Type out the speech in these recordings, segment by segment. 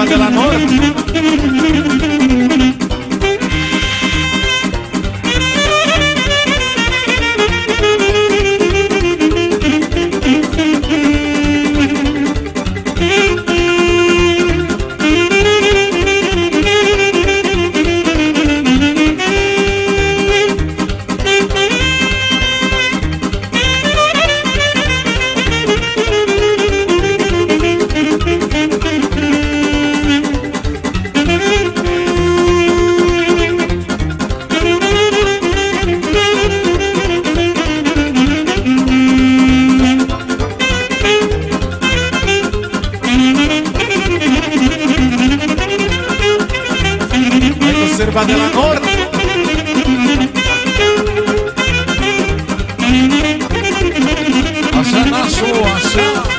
fazer lá fora. Sârba de la nord Asa nașul, asa.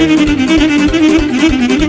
Thank you.